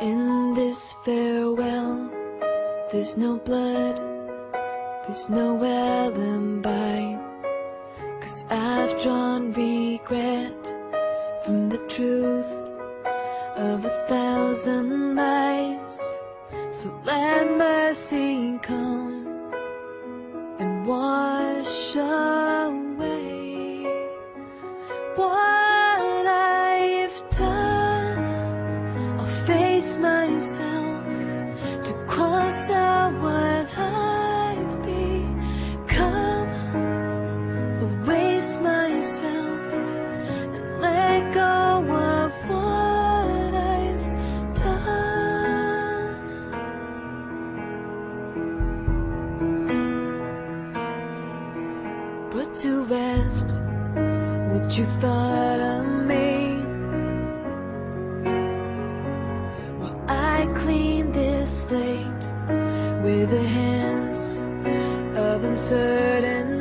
In this farewell, there's no blood, there's no alibi. Cause I've drawn regret from the truth of a thousand lies. So let mercy come and wash away what myself to cross out what I've become. I'll waste myself and let go of what I've done. Put to rest what you thought of me. Clean this slate with the hands of uncertainty.